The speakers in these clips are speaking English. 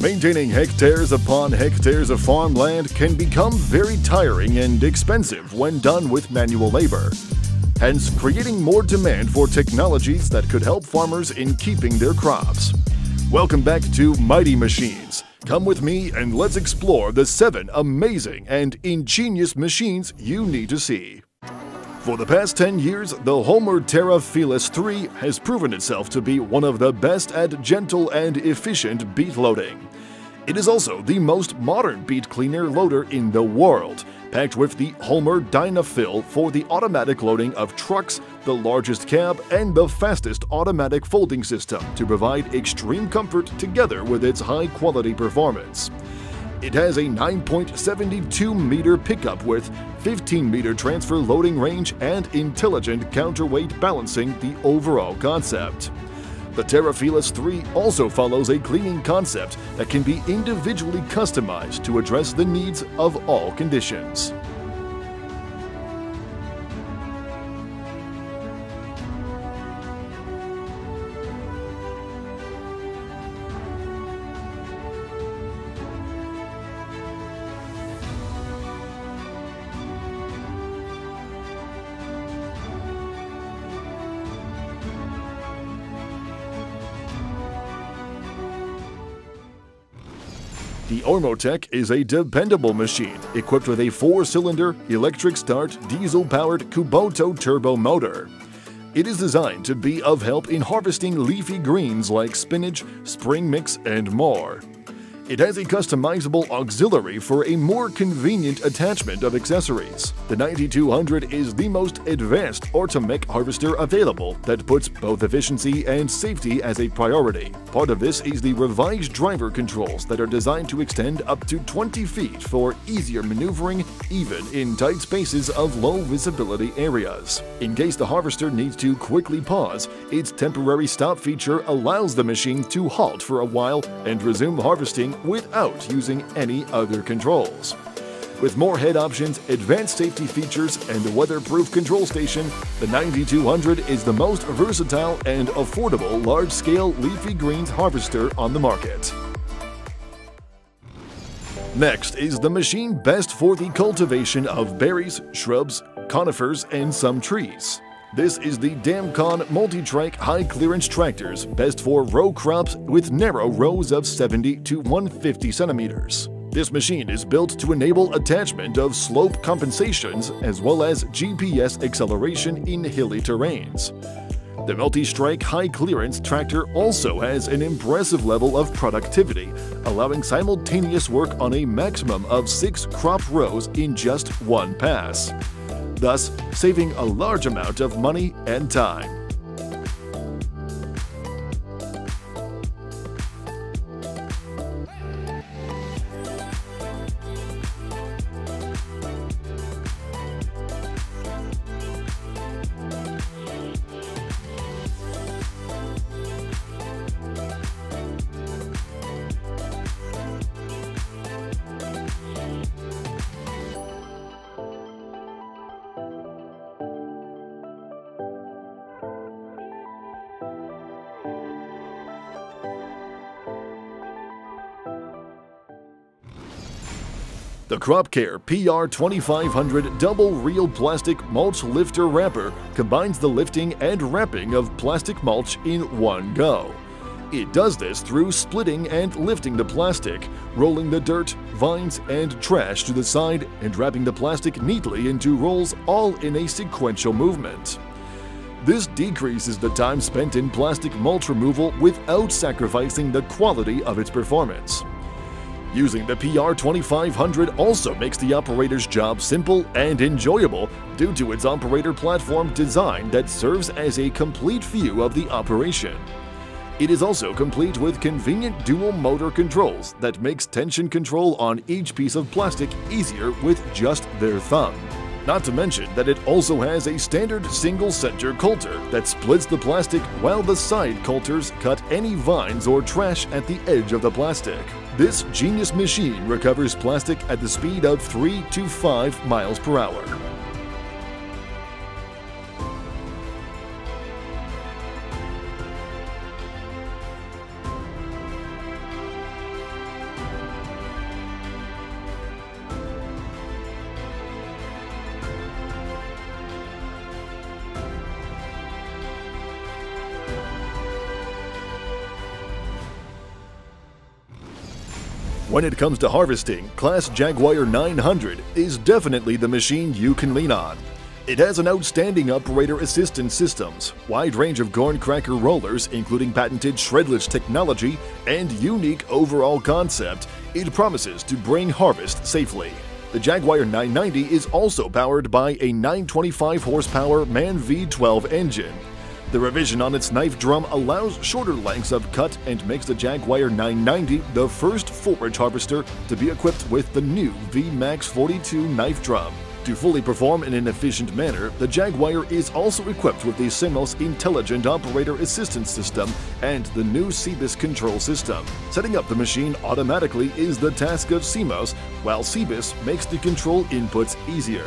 Maintaining hectares upon hectares of farmland can become very tiring and expensive when done with manual labor. Hence, creating more demand for technologies that could help farmers in keeping their crops. Welcome back to Mighty Machines. Come with me and let's explore the seven amazing and ingenious machines you need to see. For the past 10 years, the Holmer Terra Felis 3 has proven itself to be one of the best at gentle and efficient beet loading. It is also the most modern beet cleaner loader in the world, packed with the Holmer Dynafill for the automatic loading of trucks, the largest cab, and the fastest automatic folding system to provide extreme comfort together with its high-quality performance. It has a 9.72 meter pickup with 15 meter transfer loading range and intelligent counterweight balancing the overall concept. The Terra Felis 3 also follows a cleaning concept that can be individually customized to address the needs of all conditions. The Ortomec is a dependable machine equipped with a four-cylinder, electric start, diesel-powered Kubota turbo motor. It is designed to be of help in harvesting leafy greens like spinach, spring mix, and more. It has a customizable auxiliary for a more convenient attachment of accessories. The 9200 is the most advanced Ortomec harvester available that puts both efficiency and safety as a priority. Part of this is the revised driver controls that are designed to extend up to 20 feet for easier maneuvering even in tight spaces of low visibility areas. In case the harvester needs to quickly pause, its temporary stop feature allows the machine to halt for a while and resume harvesting without using any other controls. With more head options, advanced safety features, and a weatherproof control station, the 9200 is the most versatile and affordable large-scale leafy greens harvester on the market. Next is the machine best for the cultivation of berries, shrubs, conifers, and some trees. This is the Damcon multi-track high-clearance tractors, best for row crops with narrow rows of 70 to 150 centimeters. This machine is built to enable attachment of slope compensations as well as GPS acceleration in hilly terrains. The multi-track high-clearance tractor also has an impressive level of productivity, allowing simultaneous work on a maximum of six crop rows in just one pass thus saving a large amount of money and time. The CropCare PR2500 double reel plastic mulch lifter wrapper combines the lifting and wrapping of plastic mulch in one go. It does this through splitting and lifting the plastic, rolling the dirt, vines, and trash to the side, and wrapping the plastic neatly into rolls all in a sequential movement. This decreases the time spent in plastic mulch removal without sacrificing the quality of its performance. Using the PR2500 also makes the operator's job simple and enjoyable due to its operator platform design that serves as a complete view of the operation. It is also complete with convenient dual motor controls that makes tension control on each piece of plastic easier with just their thumb. Not to mention that it also has a standard single center coulter that splits the plastic while the side coulters cut any vines or trash at the edge of the plastic. This genius machine recovers plastic at the speed of 3 to 5 miles per hour. When it comes to harvesting, CLAAS Jaguar 900 is definitely the machine you can lean on. It has an outstanding operator assistance systems, wide range of corn cracker rollers including patented Shredlage technology, and unique overall concept, it promises to bring harvest safely. The Jaguar 990 is also powered by a 925 horsepower MAN V12 engine. The revision on its knife drum allows shorter lengths of cut and makes the Jaguar 990 the first forage harvester to be equipped with the new VMAX 42 knife drum. To fully perform in an efficient manner, the Jaguar is also equipped with the CEMOS Intelligent Operator Assistance System and the new CEBIS control system. Setting up the machine automatically is the task of CEMOS, while CEBIS makes the control inputs easier.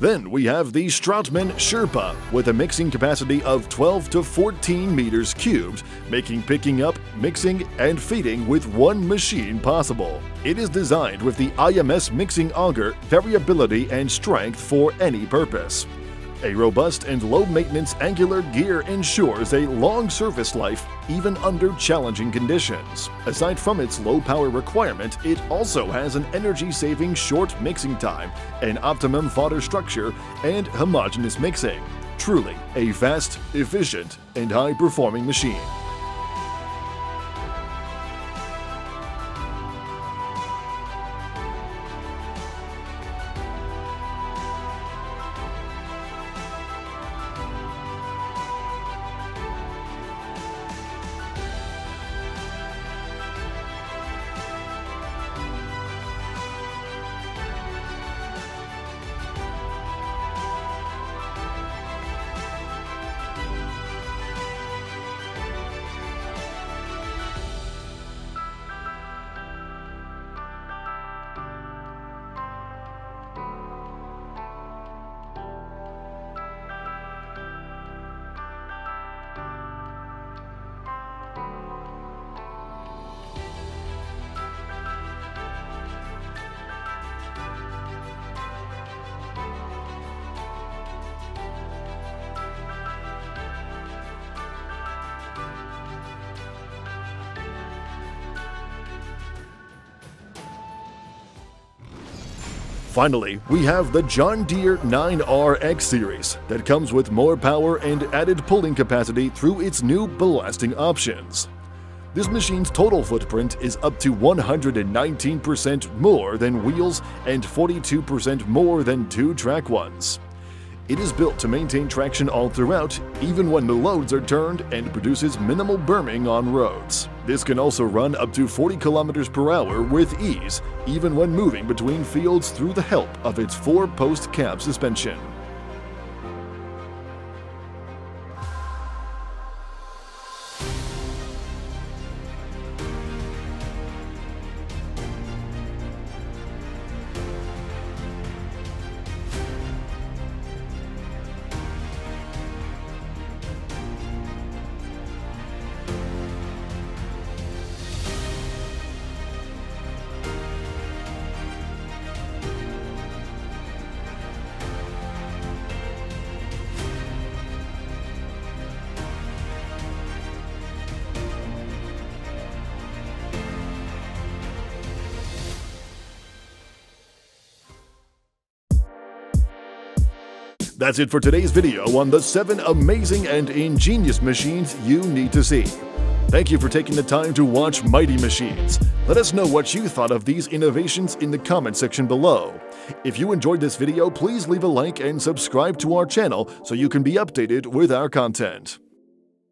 Then we have the Strautmann Sherpa with a mixing capacity of 12 to 14 meters cubed, making picking up, mixing, and feeding with one machine possible. It is designed with the IMS mixing auger, variability, and strength for any purpose. A robust and low-maintenance angular gear ensures a long service life even under challenging conditions. Aside from its low power requirement, it also has an energy-saving short mixing time, an optimum fodder structure, and homogeneous mixing. Truly a fast, efficient, and high-performing machine. Finally, we have the John Deere 9R X Series that comes with more power and added pulling capacity through its new ballasting options. This machine's total footprint is up to 119% more than wheels and 42% more than two-track ones. It is built to maintain traction all throughout, even when the loads are turned and produces minimal berming on roads. This can also run up to 40 kilometers per hour with ease, even when moving between fields through the help of its four-post cab suspension. That's it for today's video on the 7 amazing and ingenious machines you need to see. Thank you for taking the time to watch Mighty Machines. Let us know what you thought of these innovations in the comment section below. If you enjoyed this video, please leave a like and subscribe to our channel so you can be updated with our content.